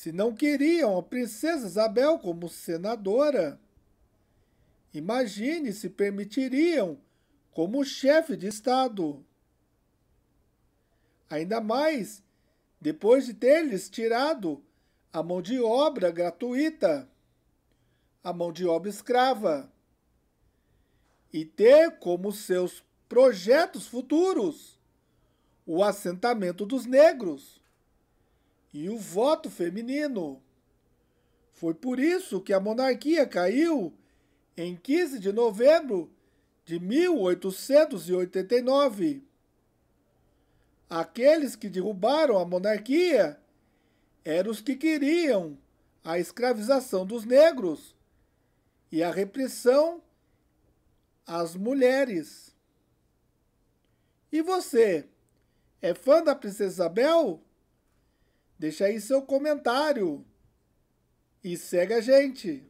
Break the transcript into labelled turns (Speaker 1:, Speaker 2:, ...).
Speaker 1: Se não queriam a princesa Isabel como senadora, imagine se permitiriam como chefe de Estado. Ainda mais depois de ter-lhes tirado a mão de obra gratuita, a mão de obra escrava, e ter como seus projetos futuros o assentamento dos negros e o voto feminino. Foi por isso que a monarquia caiu em 15 de novembro de 1889. Aqueles que derrubaram a monarquia eram os que queriam a escravização dos negros e a repressão às mulheres. E você, é fã da Princesa Isabel? Deixa aí seu comentário e segue a gente.